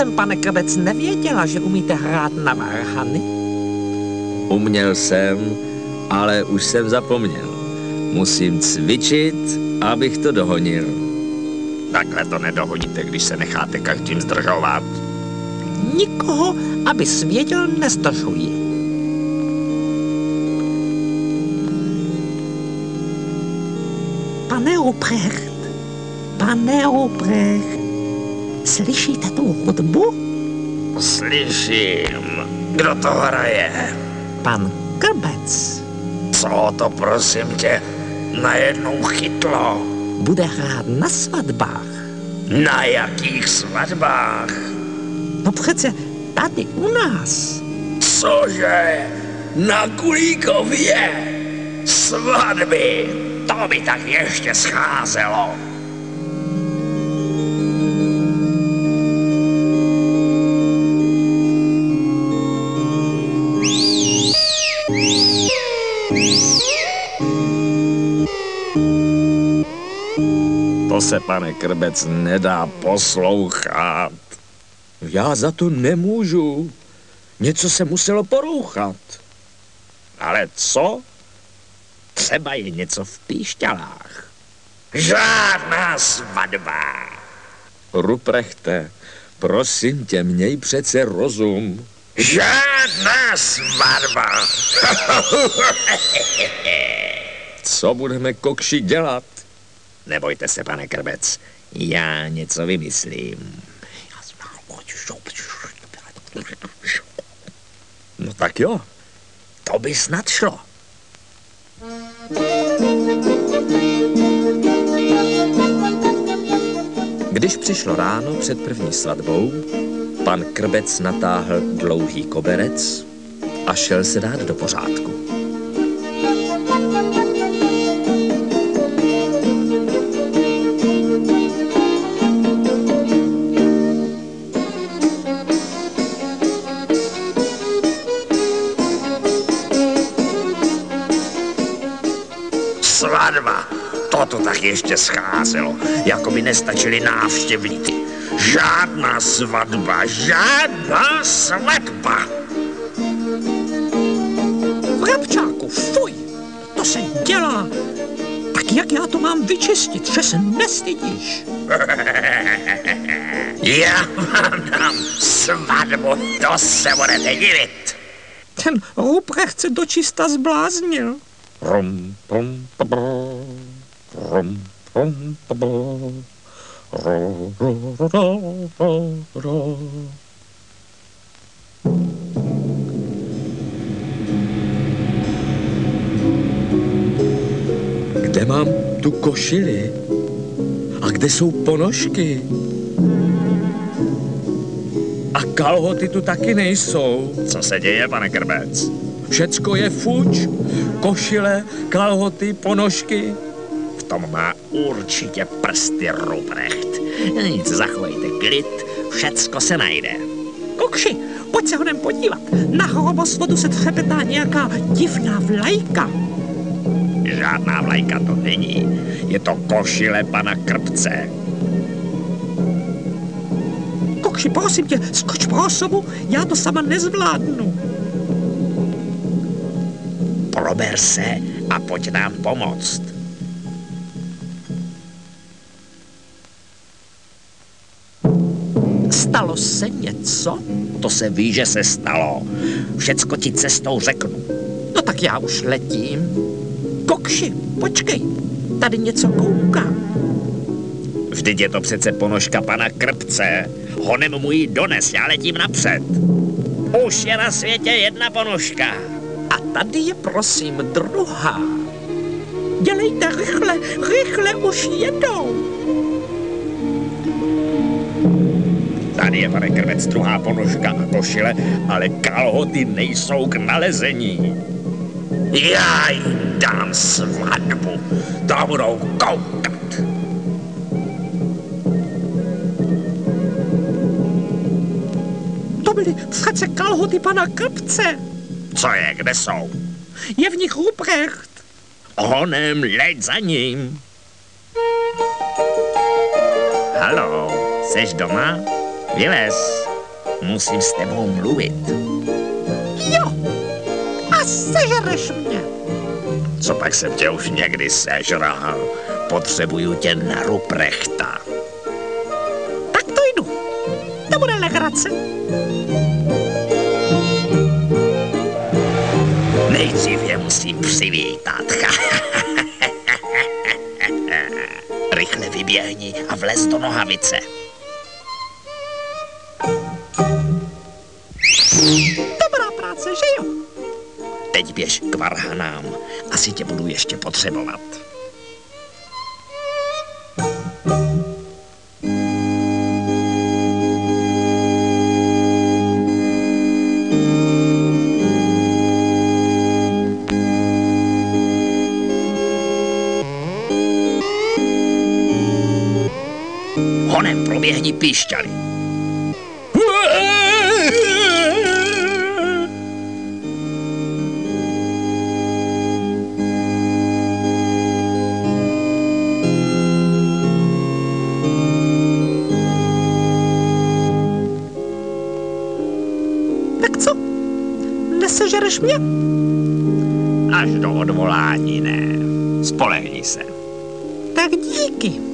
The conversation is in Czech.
Jsem, pane Krbec, nevěděla, že umíte hrát na varhany. Uměl jsem, ale už jsem zapomněl. Musím cvičit, abych to dohonil. Takhle to nedohodíte, když se necháte každým zdržovat. Nikoho, aby svěděl, nezdržuji. Pane Ruprecht, pane Ruprecht, slyšíte tu hudbu? Slyším. Kdo to hraje? Pan Krbec Co to prosím tě najednou chytlo? bude hrát na svatbách. Na jakých svatbách? No přece tady u nás. Cože? Na Kulíkově? Svatby? To by tak ještě scházelo. To se, pane Krbec, nedá poslouchat. Já za to nemůžu. Něco se muselo porouchat. Ale co? Třeba je něco v píšťalách. Žádná svatba. Ruprechte, prosím tě, měj přece rozum. Žádná svatba. Co budeme kokši dělat? Nebojte se, pane Krbec, já něco vymyslím. No tak jo. To by snad šlo. Když přišlo ráno před první svatbou, pan Krbec natáhl dlouhý koberec a šel se dát do pořádku. To tu tak ještě scházelo, jako by nestačili návštěvníci. Žádná svatba, žádná svatba. Vrabčáku, fuj, to se dělá. Tak jak já to mám vyčistit, že se nestydíš? Já vám dám svatbu, to se budete divit. Ten Ruprecht se dočista zbláznil. Rum, pum, rum, pum, pa, br, ro, ro, ro, ro, ro, ro. Kde mám tu košili? A kde jsou ponožky? A kalhoty tu taky nejsou. Co se děje, pane Krbec? Všecko je fuč. Košile, kalhoty, ponožky. Tom má určitě prsty Ruprecht. Nic, zachovejte klid, všecko se najde. Kokši, pojď se honem podívat. Na hrobosvodu se třepetá nějaká divná vlajka. Žádná vlajka to není. Je to košile pana Krpce. Kokši, prosím tě, skoč pro osobu, já to sama nezvládnu. Prober se a pojď nám pomoct. Stalo se něco? To se ví, že se stalo. Všecko ti cestou řeknu. No tak já už letím. Kokši, počkej, tady něco koukám. Vždyť je to přece ponožka pana Krpce. Honem mu ji dones, já letím napřed. Už je na světě jedna ponožka. A tady je prosím druhá. Dělejte rychle, rychle už jedou. Tady je, pane Krvec, druhá ponožka a košile, ale kalhoty nejsou k nalezení. Já jim dám svatbu. To budou koukat To byly přece kalhoty pana Krpce. Co je, kde jsou? Je v nich Ruprecht. Onem, leď za ním. Halo, seš doma? Vylez, musím s tebou mluvit. Jo. A sežereš mě. Co pak jsem tě už někdy sežral? Potřebuju tě na Ruprechta. Tak to jdu. To bude legrace. Nejdřív je musím přivítat. Rychle vyběhni a vlez do nohavice. Teď běž k varhanám. Asi tě budu ještě potřebovat. Honem proběhni píšťaly. Nesežereš mě? Až do odvolání ne. Spolehni se. Tak díky.